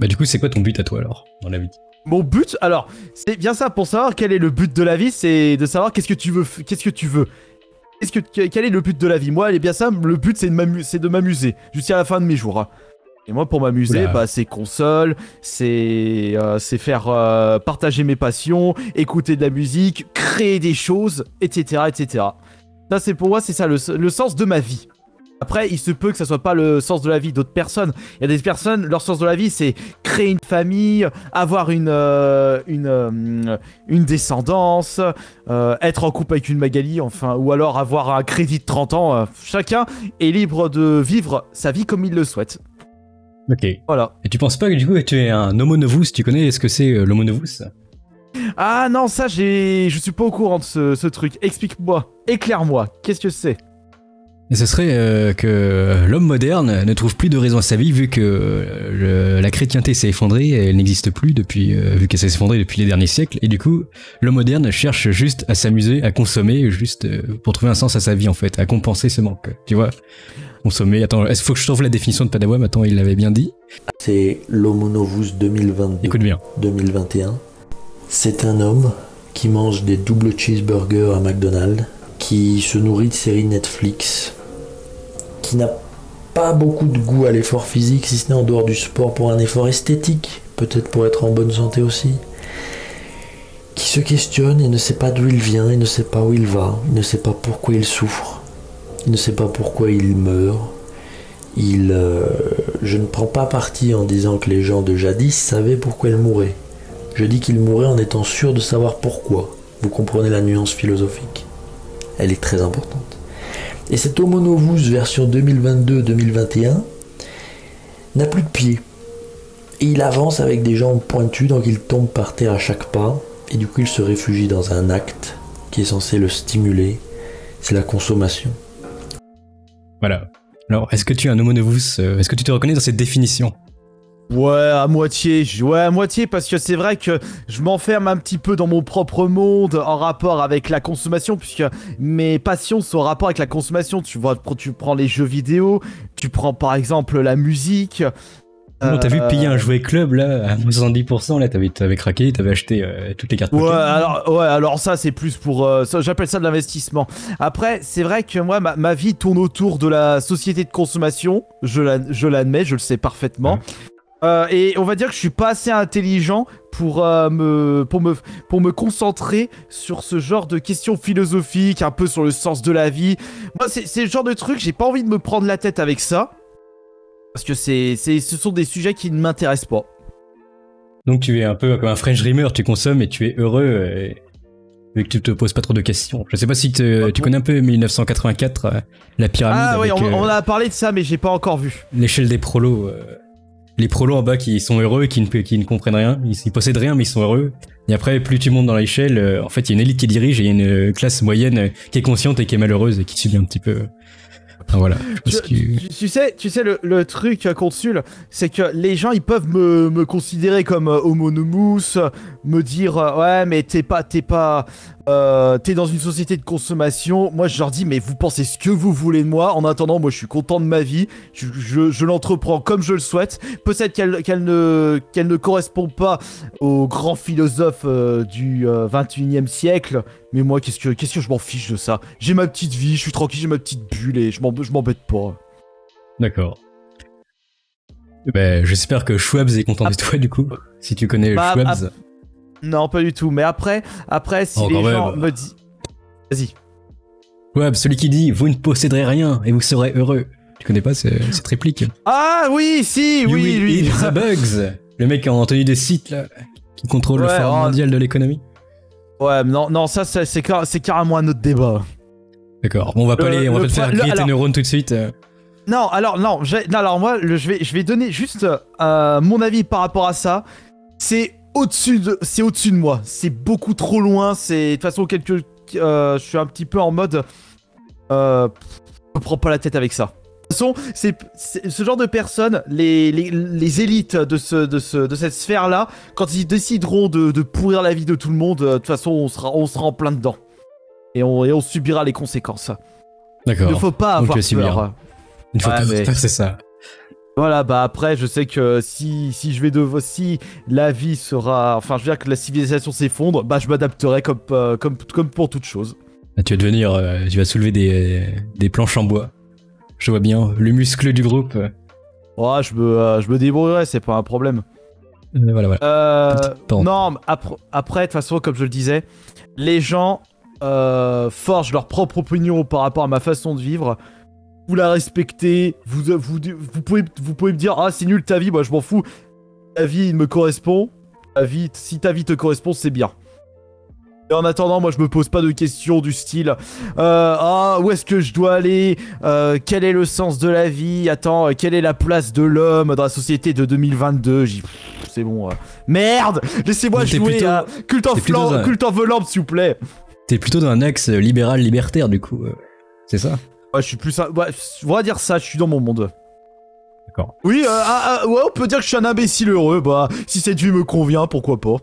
Bah du coup, c'est quoi ton but à toi alors dans la vie? Mon but, alors, c'est bien ça. Pour savoir quel est le but de la vie, c'est de savoir qu'est-ce que tu veux. Qu'est-ce que tu veux. Qu'est-ce que quel est le but de la vie? Moi, elle est bien ça. Le but, c'est de m'amuser jusqu'à la fin de mes jours. hein. Et moi, pour m'amuser, bah, c'est console, c'est euh, faire euh, partager mes passions, écouter de la musique, créer des choses, etc., etc. Ça, c'est pour moi, c'est ça le, le sens de ma vie. Après, il se peut que ça soit pas le sens de la vie d'autres personnes. Il y a des personnes, leur sens de la vie, c'est créer une famille, avoir une euh, une euh, une descendance, euh, être en couple avec une Magali, enfin, ou alors avoir un crédit de 30 ans. chacun est libre de vivre sa vie comme il le souhaite. Ok. Et Voilà. tu penses pas que du coup tu es un homo novus Tu connais ce que c'est l'homo novus? Ah non, ça, j'ai, je suis pas au courant de ce, ce truc. Explique-moi, éclaire-moi. Qu'est-ce que c'est? Et ce serait euh, que l'homme moderne ne trouve plus de raison à sa vie vu que euh, la chrétienté s'est effondrée, elle n'existe plus depuis, euh, vu qu'elle s'est effondrée depuis les derniers siècles. Et du coup, l'homme moderne cherche juste à s'amuser, à consommer, juste pour trouver un sens à sa vie en fait, à compenser ce manque. Tu vois Consommer. Attends, est-ce qu'il faut que je trouve la définition de Padawam? Attends, il l'avait bien dit. C'est l'Homo Novus 2022. Écoute bien. 2021. C'est un homme qui mange des doubles cheeseburgers à McDonald's, qui se nourrit de séries Netflix, qui n'a pas beaucoup de goût à l'effort physique, si ce n'est en dehors du sport pour un effort esthétique, peut-être pour être en bonne santé aussi, qui se questionne et ne sait pas d'où il vient, il ne sait pas où il va, il ne sait pas pourquoi il souffre, il ne sait pas pourquoi il meurt. Il, euh, je ne prends pas parti en disant que les gens de jadis savaient pourquoi ils mouraient. Je dis qu'ils mouraient en étant sûrs de savoir pourquoi. Vous comprenez la nuance philosophique? Elle est très importante. Et cet Homo Novus version 2022-2021 n'a plus de pied. Et il avance avec des jambes pointues, donc il tombe par terre à chaque pas. Et du coup, il se réfugie dans un acte qui est censé le stimuler. C'est la consommation. Voilà. Alors, est-ce que tu es un homo novus euh, Est-ce que tu te reconnais dans cette définition? Ouais, à moitié. Ouais, à moitié, parce que c'est vrai que je m'enferme un petit peu dans mon propre monde en rapport avec la consommation, puisque mes passions sont en rapport avec la consommation. Tu vois, tu prends les jeux vidéo, tu prends par exemple la musique. Non, T'as vu euh, payer un jouet club là à 70% là T'avais t'avais craqué, t'avais acheté euh, toutes les cartes. Ouais, alors, ouais, alors ça, c'est plus pour. euh, ça, J'appelle ça de l'investissement. Après, c'est vrai que moi, ma, ma vie tourne autour de la société de consommation. Je la- je l'admets, je le sais parfaitement. Euh, et on va dire que je suis pas assez intelligent pour, euh, me, pour, me, pour me concentrer sur ce genre de questions philosophiques, un peu sur le sens de la vie. Moi, c'est le genre de truc, j'ai pas envie de me prendre la tête avec ça. Parce que c'est, ce sont des sujets qui ne m'intéressent pas. Donc tu es un peu comme un French Dreamer, tu consommes et tu es heureux et, et que tu te poses pas trop de questions. Je sais pas si te- Ah, tu connais un peu 1984, euh, la pyramide Ah oui, avec on, euh, on a parlé de ça, mais j'ai pas encore vu. l'échelle des prolos. euh, les prolos en bas qui sont heureux et qui ne, comprennent rien, ils, possèdent rien mais ils sont heureux. Et après, plus tu montes dans l'échelle, euh, en fait, il y a une élite qui dirige et il y a une euh, classe moyenne euh, qui est consciente et qui est malheureuse et qui subit un petit peu. Enfin, voilà. Parce Tu, que- tu- tu sais, tu sais le, le truc, euh, Consul, c'est que les gens, ils peuvent me, me considérer comme euh, homonymous, me dire euh, ouais, mais t'es pas, t'es pas, euh, t'es dans une société de consommation. Moi, je leur dis mais vous pensez ce que vous voulez de moi. En attendant, moi, je suis content de ma vie. Je, je, je l'entreprends comme je le souhaite. Peut-être qu'elle, qu'elle ne, qu'elle ne correspond pas aux grands philosophes du euh, 21e siècle. Mais moi, qu'est-ce que, qu'est-ce que je m'en fiche de ça? J'ai ma petite vie, je suis tranquille, j'ai ma petite bulle et je m'en- je m'embête pas. D'accord. Ben, j'espère que Schwabs est content de toi du coup. Si tu connais Bah, Schwabs. Non, pas du tout. Mais après, après si Oh, les gens même. me disent... Vas-y. Schwabs, celui qui dit vous ne posséderez rien et vous serez heureux. Tu connais pas ce- cette réplique? Ah oui, si, You oui, lui. the bugs. Le mec en tenue de site là, qui contrôle le forum mondial de l'économie. Ouais, non, non, ça, c'est carrément un autre débat. D'accord. Bon, on va pas Le- aller, on va pas te faire griller tes neurones tout de suite. euh. Non, alors, non, alors moi, le- je, vais, je vais donner juste euh, mon avis par rapport à ça. C'est au-dessus de, c'est au-dessus de moi. C'est beaucoup trop loin. C'est de toute façon quelque, euh, je suis un petit peu en mode, euh, je me prends pas la tête avec ça. De toute façon, c'est ce genre de personnes, les, les, les élites de, ce, de, ce, de cette sphère-là, quand ils décideront de, de pourrir la vie de tout le monde, euh, de toute façon, on sera, on sera en plein dedans. Et on, et on subira les conséquences. Il D'accord. ne faut pas avoir subir. peur. Il faut Ouais, pas mais- c'est ça. Voilà, bah après, je sais que si, si je vais de si la vie sera, enfin, je veux dire que la civilisation s'effondre, bah je m'adapterai comme, euh, comme, comme pour toute chose. Ah, tu vas devenir, euh, tu vas soulever des, des planches en bois. Je vois bien le muscle du groupe. Euh, Ouais, je me, euh, je me débrouillerai, c'est pas un problème. voilà, voilà. Euh, Pardon. non, après, de toute façon, comme je le disais, les gens euh, forgent leur propre opinion par rapport à ma façon de vivre. Vous la respectez, vous, vous, vous, pouvez, vous pouvez me dire Ah, c'est nul ta vie, moi je m'en fous. Ta vie, il me correspond. Ta vie, si ta vie te correspond, c'est bien. Et en attendant, moi je me pose pas de questions du style euh, Ah, où est-ce que je dois aller? Euh, Quel est le sens de la vie? Attends, euh, quelle est la place de l'homme dans la société de 2022 J'y- pff, C'est bon. euh. Merde Laissez-moi jouer plutôt- à culte en, plutôt flan- culte en volant, s'il vous plaît. T'es plutôt dans un axe libéral libertaire du coup. euh, C'est ça? Ouais, je suis plus. un- Ouais, on va dire ça, je suis dans mon monde. D'accord. Oui, euh, ah, ah, ouais, on peut dire que je suis un imbécile heureux. Bah, si cette vie me convient, pourquoi pas.